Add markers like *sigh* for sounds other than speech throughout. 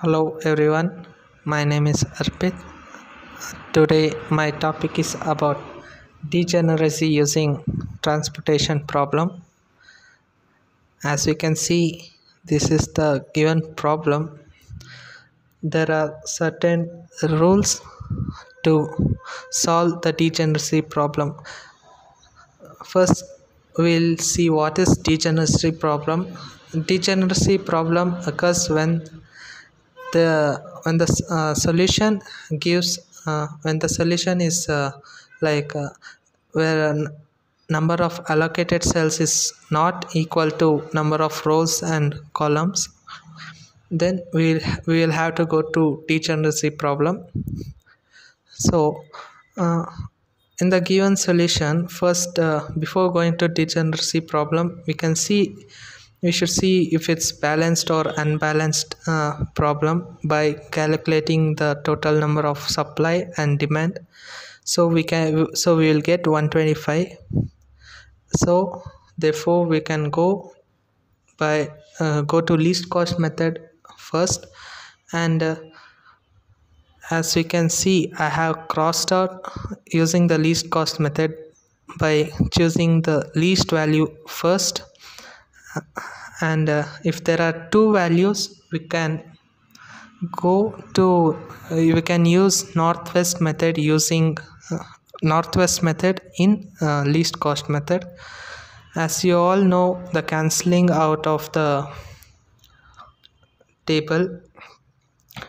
Hello everyone, my name is Arpith. Today my topic is about degeneracy using transportation problem. As you can see, this is the given problem. There are certain rules to solve the degeneracy problem. First, we'll see what is degeneracy problem. Degeneracy problem occurs when the when the uh, solution gives uh, when the solution is uh, like where number of allocated cells is not equal to number of rows and columns then we'll we will have to go to degeneracy problem. So uh, in the given solution first uh, before going to degeneracy problem we can see we should see if it's balanced or unbalanced uh, problem by calculating the total number of supply and demand. So we can so we will get 125 so therefore we can go by uh, go to least cost method first. And uh, as we can see I have crossed out using the least cost method by choosing the least value first and uh, if there are two values we can go to uh, we can use northwest method using uh, northwest method in uh, least cost method. As you all know the cancelling out of the table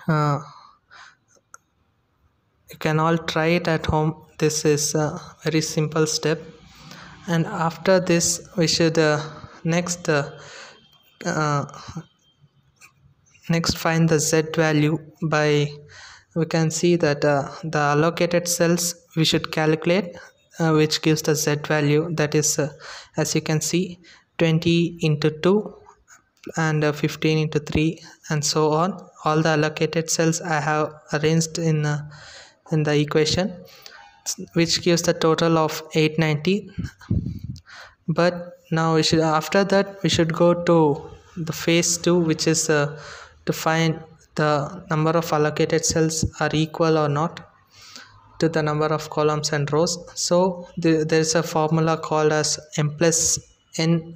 uh, you can all try it at home. This is a very simple step. And after this we should uh, next uh, uh, next find the z value by we can see that uh, the allocated cells we should calculate uh, which gives the z value that is uh, as you can see 20 into 2 and uh, 15 into 3 and so on. All the allocated cells i have arranged in in the equation which gives the total of 890 but now we should after that we should go to the phase 2 which is uh, to find the number of allocated cells are equal or not to the number of columns and rows. So the, there is a formula called as m plus n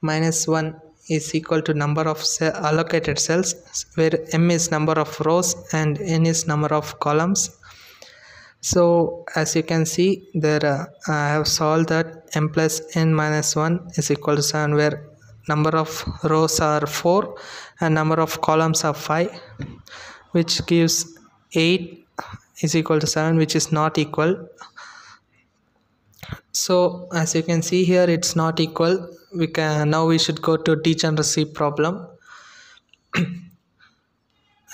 minus 1 is equal to number of allocated cells where m is number of rows and n is number of columns so as you can see there uh, I have solved that m plus n minus 1 is equal to 7 where number of rows are 4 and number of columns are 5 which gives 8 is equal to 7 which is not equal. So as you can see here it's not equal. We can now we should go to degeneracy problem *clears throat*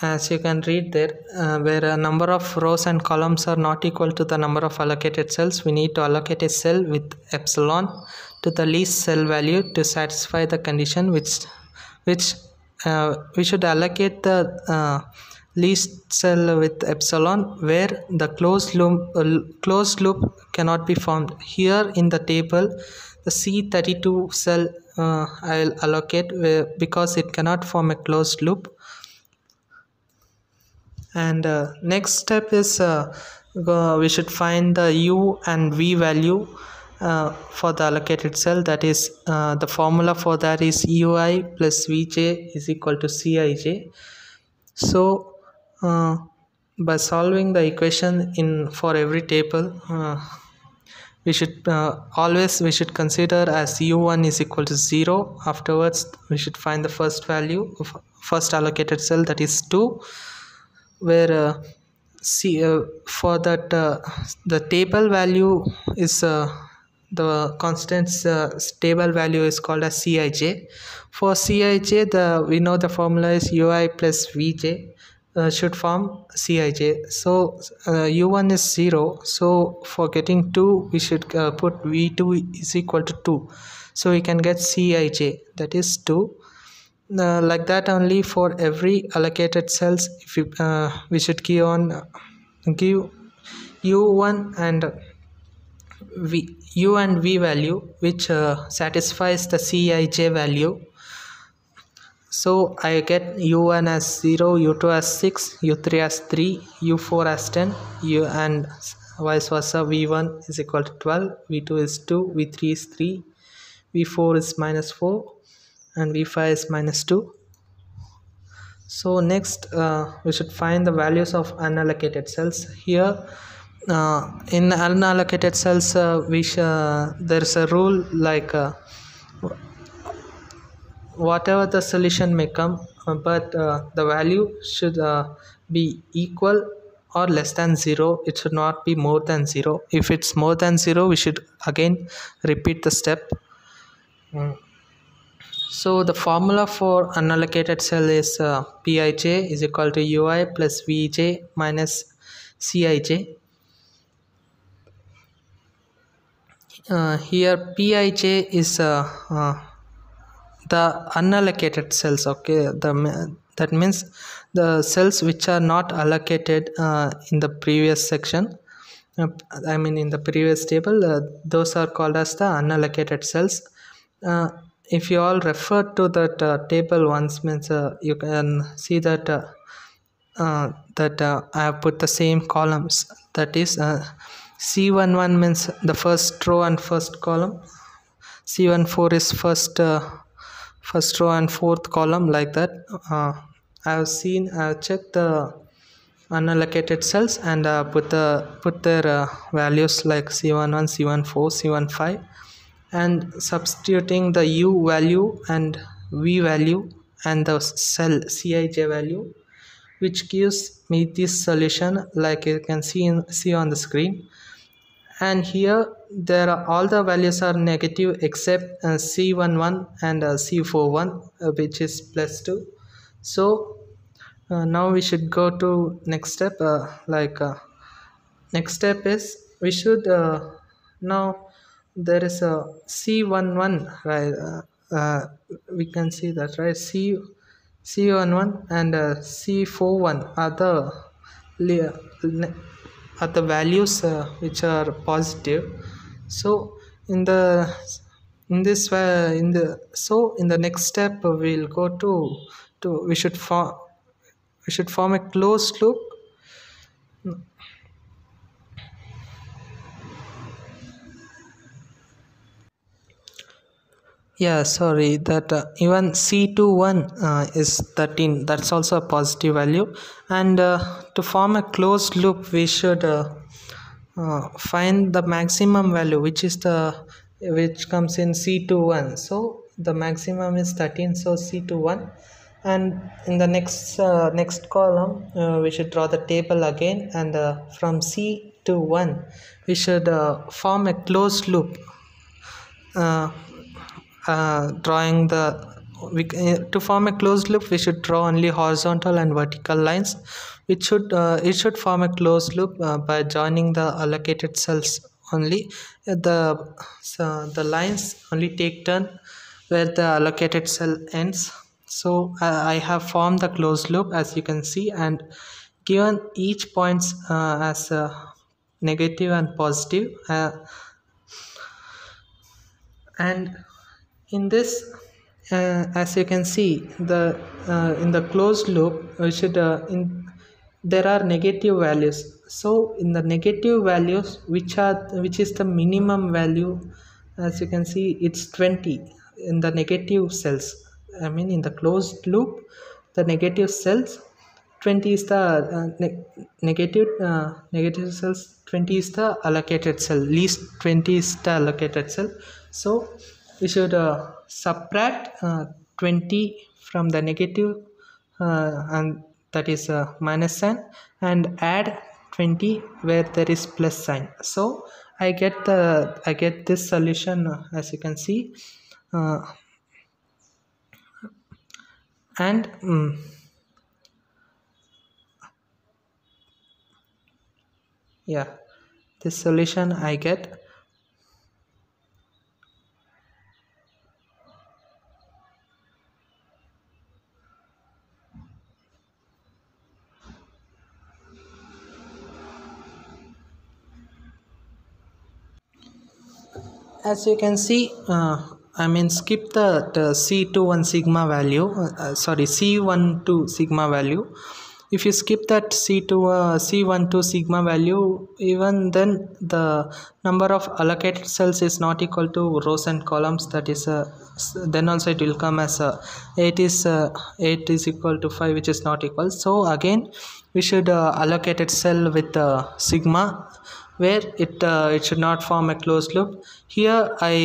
as you can read there uh, where a number of rows and columns are not equal to the number of allocated cells we need to allocate a cell with epsilon to the least cell value to satisfy the condition which which uh, we should allocate the uh, least cell with epsilon where the closed loop uh, closed loop cannot be formed. Here in the table the c32 cell uh, i'll allocate where, because it cannot form a closed loop and uh, next step is uh, we should find the u and v value uh, for the allocated cell. That is uh, the formula for that is ui plus vj is equal to cij so uh, by solving the equation in for every table uh, we should uh, always we should consider as u1 is equal to 0 afterwards we should find the first value of first allocated cell that is 2 where uh, see uh, for that uh, the table value is the constants uh, stable value is called as cij for cij the we know the formula is ui plus vj uh, should form cij so uh, u1 is 0 so for getting 2 we should put v2 is equal to 2 so we can get cij that is 2 uh, like that only for every allocated cells. If you, uh, we should give on give u1 and v u and v value which uh, satisfies the cij value. So I get u1 as 0 u2 as 6 u3 as 3 u4 as 10 u and vice versa v1 is equal to 12 v2 is 2 v3 is 3 v4 is minus 4 and v5 is minus 2 so next uh, we should find the values of unallocated cells. Here uh, in unallocated cells uh, we sh- there's a rule like uh, whatever the solution may come uh, but uh, the value should uh, be equal or less than 0 it should not be more than 0 if it's more than 0 we should again repeat the step. Mm. So the formula for unallocated cell is uh, pij is equal to ui plus vj minus cij uh, here pij is uh, uh, the unallocated cells okay? The that means the cells which are not allocated uh, in the previous section uh, i mean in the previous table uh, those are called as the unallocated cells. Uh, if you all refer to that uh, table once means uh, you can see that uh, uh, that uh, I have put the same columns. That is uh, C11 means the first row and first column. C14 is first first row and fourth column like that. I have seen I have checked the unallocated cells and put the put their values like C11 C14 C15 and substituting the u value and v value and the cell cij value which gives me this solution like you can see in, see on the screen. And here there are all the values are negative except uh, c11 and uh, c41 uh, which is plus 2 so uh, now we should go to next step uh, like uh, next step is we should now there is a c11 right? Uh, uh, we can see that right? C c11 and uh, c41 are the are the values uh, which are positive. So in the in this uh, in the so in the next step we'll go to to we should form we should form a closed loop yeah sorry that uh, even c21 uh, is 13 that's also a positive value. And uh, to form a closed loop we should uh, uh, find the maximum value which is the which comes in c21 so the maximum is 13 so c21 and in the next uh, next column uh, we should draw the table again. And uh, from c to 1 we should form a closed loop uh, drawing the we, uh, to form a closed loop we should draw only horizontal and vertical lines. Which should uh, it should form a closed loop uh, by joining the allocated cells only. Uh, the so the lines only take turn where the allocated cell ends. So uh, i have formed the closed loop as you can see and given each points as negative and positive and in this uh, as you can see the uh, in the closed loop we should uh, in there are negative values. So in the negative values which are which is the minimum value as you can see it's 20 in the negative cells. I mean in the closed loop the negative cells 20 is the uh, ne- negative uh, negative cells 20 is the allocated cell. Least 20 is the allocated cell. So we should uh, subtract uh, 20 from the negative uh, and that is uh, minus sign and add 20 where there is plus sign. So i get the i get this solution uh, as you can see and mm, yeah this solution i get as you can see uh, I mean skip the, the C21 sigma value uh, sorry C12 sigma value. If you skip that C2 uh, C12 sigma value even then the number of allocated cells is not equal to rows and columns. That is uh, then also it will come as a 8 is uh, 8 is equal to 5 which is not equal. So again we should uh, allocate a cell with uh, sigma where it uh, it should not form a closed loop. Here i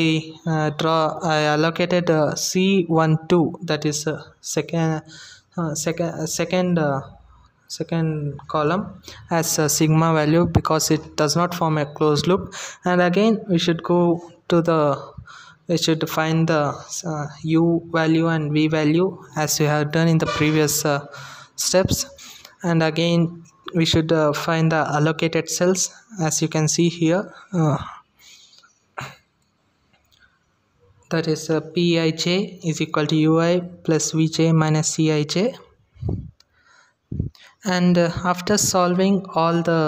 uh, draw i allocated uh, c12 that is uh, second uh, second uh, second uh, second column as a sigma value because it does not form a closed loop. And again we should go to the we should find the uh, u value and v value as we have done in the previous uh, steps. And again we should uh, find the allocated cells as you can see here. Uh, that is uh, pij is equal to ui plus vj minus cij and uh, after solving all the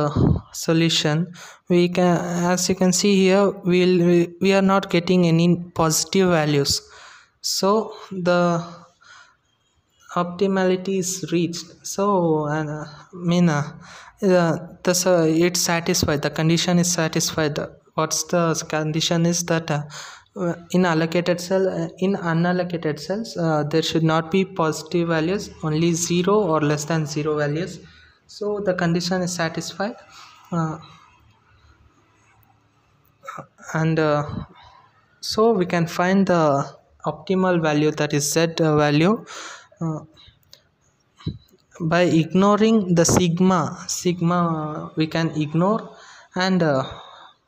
solution we can as you can see here we'll, we, we are not getting any positive values. So the optimality is reached. So uh, mean uh, this uh, it's satisfied the condition is satisfied. What's the condition is that uh, in allocated cell uh, in unallocated cells uh, there should not be positive values only zero or less than zero values. So the condition is satisfied. Uh, and uh, so we can find the optimal value that is z value. uh, by ignoring the sigma sigma we can ignore and uh,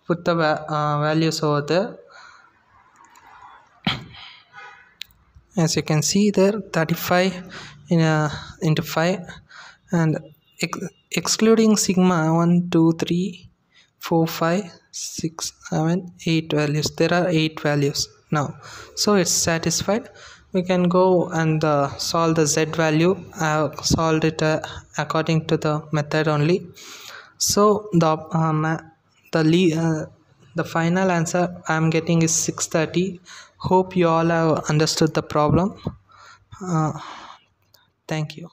put the va uh, values over there. As you can see there 35 in a into 5 and ex excluding sigma 1 2 3 4 5 6 7 8 values. There are 8 values now. So it's satisfied we can go and uh, solve the z value i have solved it uh, according to the method only. So the um, the uh, the final answer i am getting is 630 hope you all have understood the problem. Uh, thank you